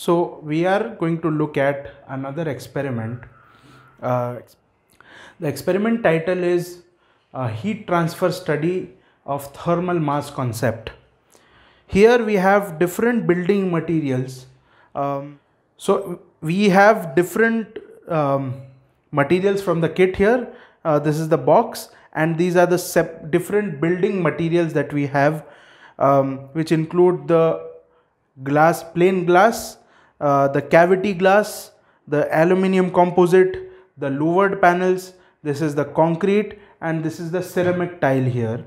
So we are going to look at another experiment. Uh, the experiment title is uh, heat transfer study of thermal mass concept. Here we have different building materials. Um, so we have different um, materials from the kit here. Uh, this is the box and these are the different building materials that we have um, which include the glass plain glass uh, the cavity glass the aluminium composite the louvered panels this is the concrete and this is the ceramic tile here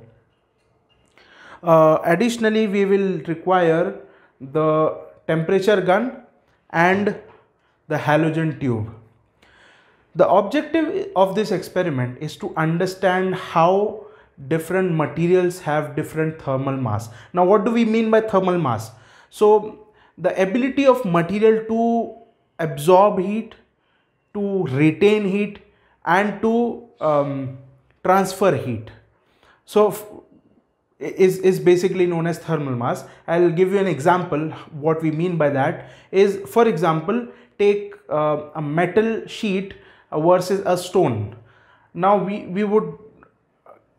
uh, additionally we will require the temperature gun and the halogen tube the objective of this experiment is to understand how different materials have different thermal mass. Now what do we mean by thermal mass? So the ability of material to absorb heat, to retain heat and to um, transfer heat. So is, is basically known as thermal mass. I'll give you an example. What we mean by that is for example, take uh, a metal sheet versus a stone. Now we, we would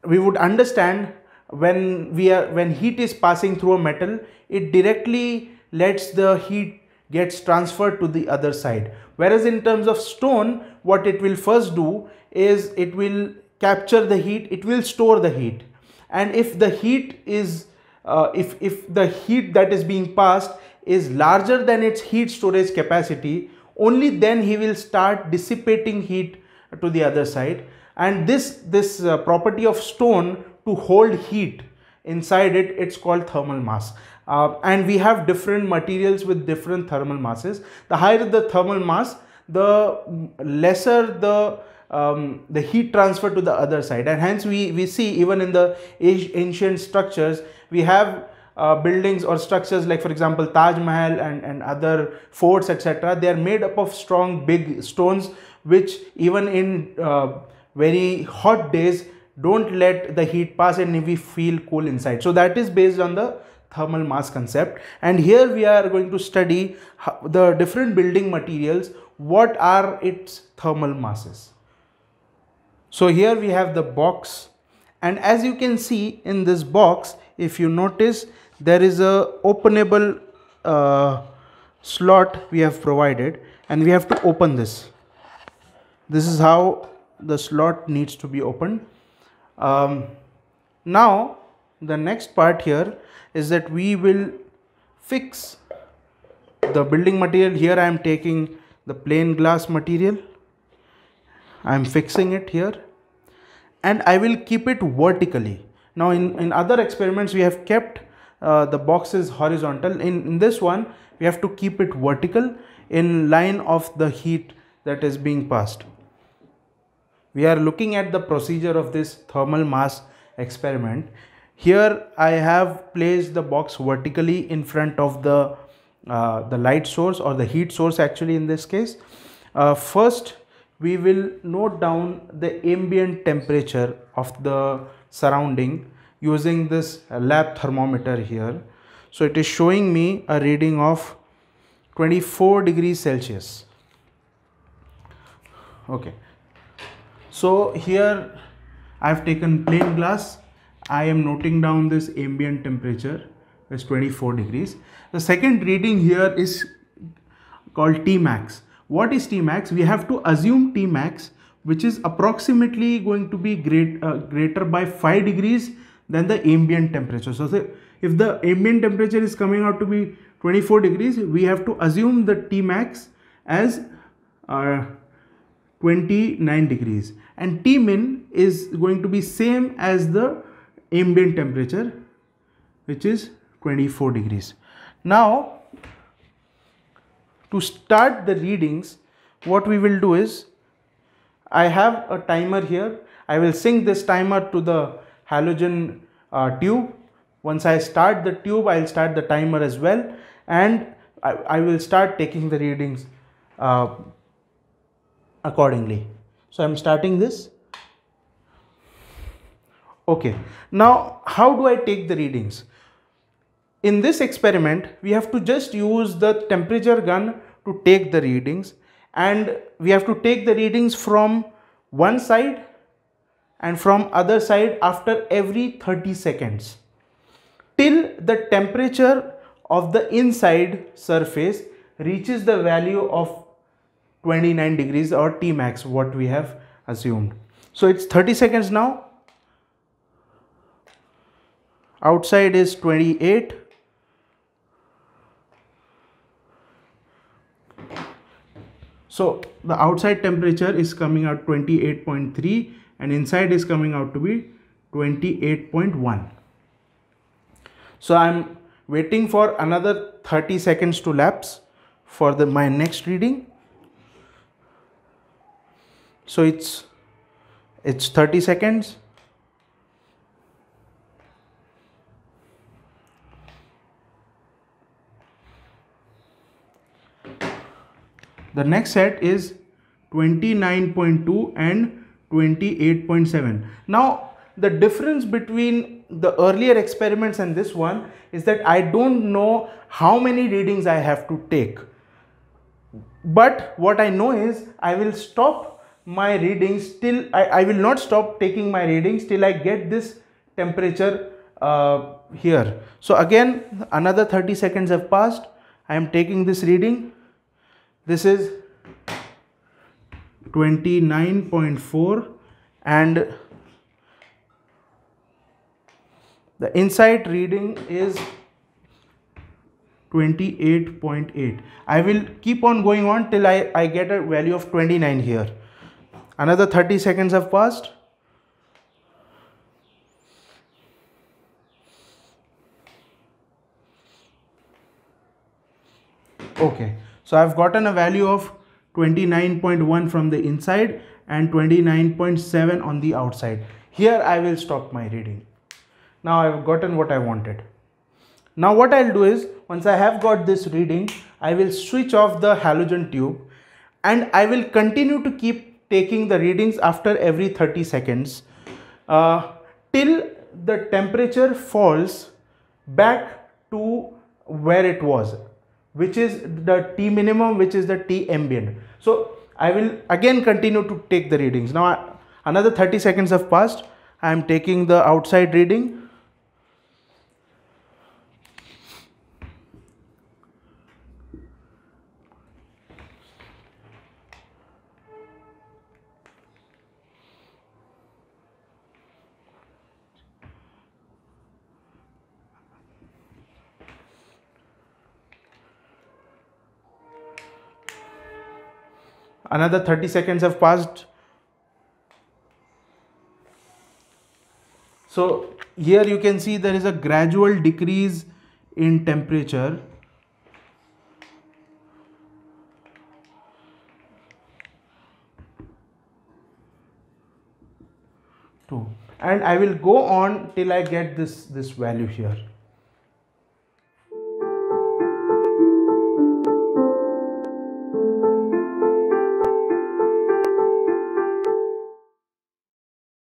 we would understand when we are when heat is passing through a metal it directly lets the heat gets transferred to the other side. Whereas in terms of stone what it will first do is it will capture the heat it will store the heat. And if the heat is uh, if if the heat that is being passed is larger than its heat storage capacity only then he will start dissipating heat to the other side. And this this uh, property of stone to hold heat inside it it's called thermal mass uh, and we have different materials with different thermal masses. The higher the thermal mass the lesser the um, the heat transfer to the other side. And hence we we see even in the ancient structures we have uh, buildings or structures like for example Taj Mahal and, and other forts etc they are made up of strong big stones which even in uh, very hot days don't let the heat pass and we feel cool inside. So that is based on the thermal mass concept. And here we are going to study the different building materials. What are its thermal masses? So here we have the box. And as you can see in this box if you notice there is a openable uh, slot we have provided. And we have to open this. This is how the slot needs to be opened. Um, now the next part here is that we will fix the building material. Here I am taking the plain glass material. I am fixing it here. And I will keep it vertically. Now in, in other experiments we have kept uh, the box is horizontal. In, in this one we have to keep it vertical in line of the heat that is being passed. We are looking at the procedure of this thermal mass experiment here I have placed the box vertically in front of the uh, the light source or the heat source actually in this case. Uh, first we will note down the ambient temperature of the surrounding using this lab thermometer here. So it is showing me a reading of 24 degrees Celsius. Okay. So here I have taken plain glass. I am noting down this ambient temperature is 24 degrees. The second reading here is called Tmax. What is Tmax? We have to assume Tmax which is approximately going to be great, uh, greater by 5 degrees than the ambient temperature. So if the ambient temperature is coming out to be 24 degrees, we have to assume the Tmax as uh, 29 degrees and T min is going to be same as the ambient temperature which is 24 degrees. Now to start the readings what we will do is I have a timer here I will sync this timer to the halogen uh, tube once I start the tube I'll start the timer as well and I, I will start taking the readings uh, accordingly. So I'm starting this. Okay, now how do I take the readings? in this experiment, we have to just use the temperature gun to take the readings and we have to take the readings from one side and from other side after every 30 seconds till the temperature of the inside surface reaches the value of 29 degrees or T max what we have assumed. So it's 30 seconds now. Outside is 28. So the outside temperature is coming out 28.3 and inside is coming out to be 28.1. So I'm waiting for another 30 seconds to lapse for the my next reading. So it's it's 30 seconds. The next set is 29.2 and 28.7. Now the difference between the earlier experiments and this one is that I don't know how many readings I have to take. But what I know is I will stop my readings till I, I will not stop taking my readings till I get this temperature uh, here. So again another 30 seconds have passed. I am taking this reading. This is 29.4 and the inside reading is 28.8 I will keep on going on till I, I get a value of 29 here. Another 30 seconds have passed. Okay so I've gotten a value of 29.1 from the inside and 29.7 on the outside. Here I will stop my reading. Now I've gotten what I wanted. Now what I'll do is once I have got this reading, I will switch off the halogen tube and I will continue to keep taking the readings after every 30 seconds uh, till the temperature falls back to where it was which is the T minimum which is the T ambient. So I will again continue to take the readings. Now another 30 seconds have passed. I am taking the outside reading another 30 seconds have passed. So here you can see there is a gradual decrease in temperature. Two. and I will go on till I get this this value here